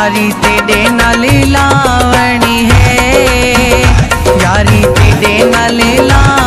यारी तेरे नल लावणी है। यारी तेरे नल ला